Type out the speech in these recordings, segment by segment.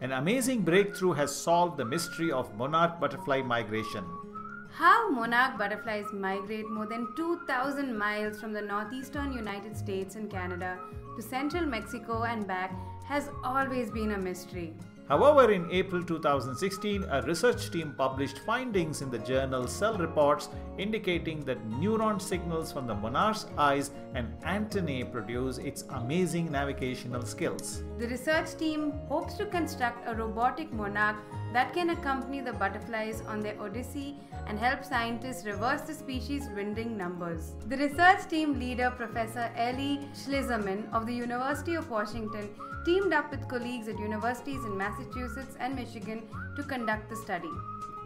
An amazing breakthrough has solved the mystery of monarch butterfly migration. How monarch butterflies migrate more than 2,000 miles from the northeastern United States and Canada to central Mexico and back has always been a mystery. However, in April 2016, a research team published findings in the journal Cell Reports indicating that neuron signals from the monarch's eyes and antennae produce its amazing navigational skills. The research team hopes to construct a robotic monarch that can accompany the butterflies on their odyssey and help scientists reverse the species' dwindling numbers. The research team leader, Professor Eli Shlizerman of the University of Washington, teamed up with colleagues at universities in Massachusetts and Michigan to conduct the study.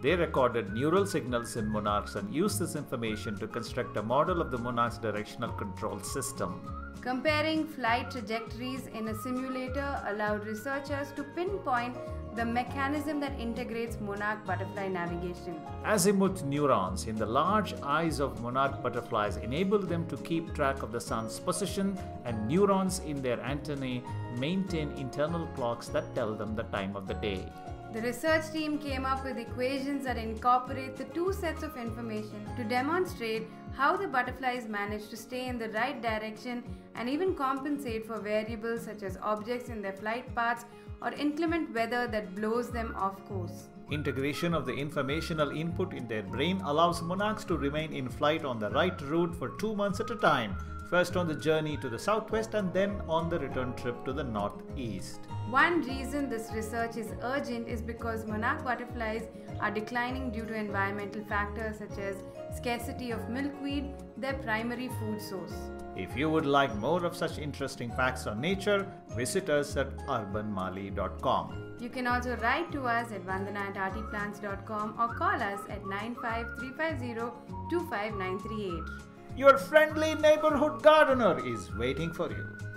They recorded neural signals in monarchs and used this information to construct a model of the monarch's directional control system. Comparing flight trajectories in a simulator allowed researchers to pinpoint the mechanism that integrates monarch butterfly navigation. Azimuth neurons in the large eyes of monarch butterflies enable them to keep track of the sun's position, and neurons in their antennae maintain internal clocks that tell them the time of the day. The research team came up with equations that incorporate the two sets of information to demonstrate how the butterflies manage to stay in the right direction and even compensate for variables such as objects in their flight paths or inclement weather that blows them off course. Integration of the informational input in their brain allows monarchs to remain in flight on the right route for two months at a time, first on the journey to the southwest and then on the return trip to the northeast. One reason this research is urgent is because monarch butterflies are declining due to environmental factors such as scarcity of milkweed, their primary food source. If you would like more of such interesting facts on nature, visit us at urbanmali.com. You can also write to us at vandana at artyplants.com or call us at 95350 25938. Your friendly neighborhood gardener is waiting for you.